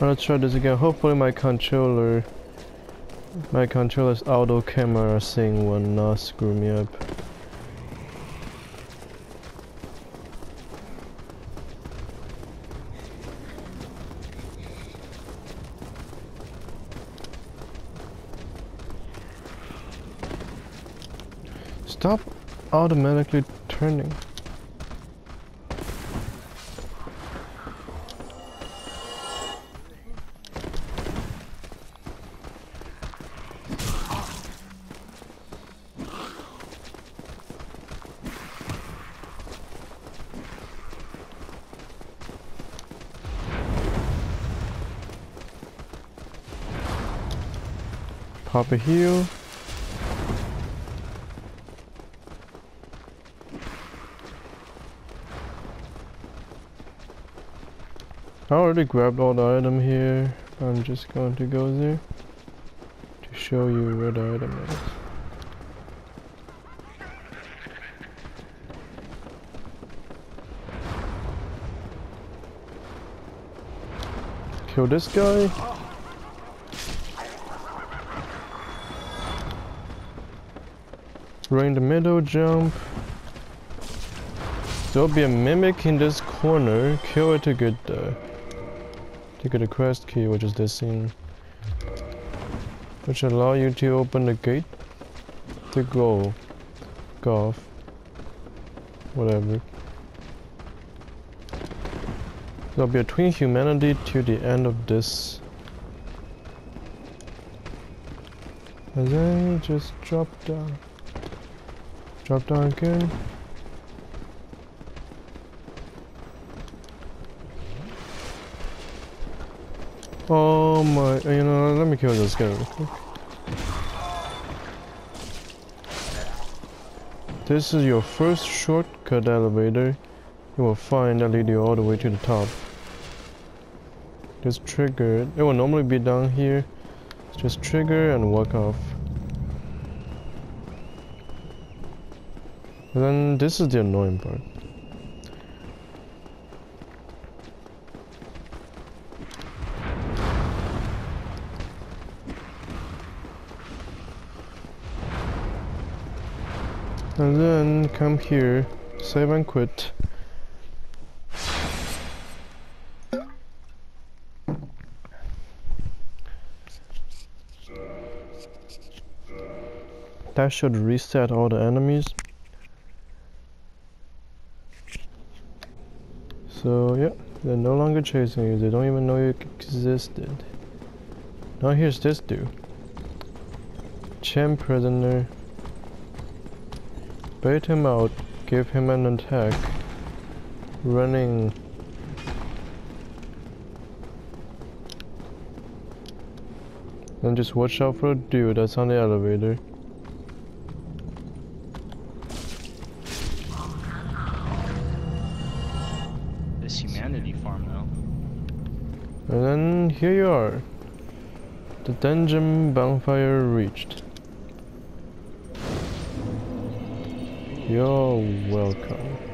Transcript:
Let's try this again. Hopefully my controller, my controller's auto camera thing will not screw me up. Stop automatically turning. Pop a heal. I already grabbed all the item here. I'm just going to go there to show you where the item is. Kill this guy. Right the middle, jump. There'll be a mimic in this corner. Kill it to get the to get a Crest Key, which is this scene. Which allow you to open the gate to go. golf. Whatever. There'll be a twin humanity to the end of this. And then just drop down. Drop down again. Oh my, uh, you know, let me kill this guy real quick. This is your first shortcut elevator you will find that lead you all the way to the top. Just trigger it. It will normally be down here. Just trigger and walk off. Then this is the annoying part. And then come here, save and quit. That should reset all the enemies. So yeah, they're no longer chasing you, they don't even know you existed. Now here's this dude. Chained prisoner. Bait him out, give him an attack. Running. Then just watch out for a dude that's on the elevator. Farm. And then here you are. The dungeon bonfire reached. You're welcome.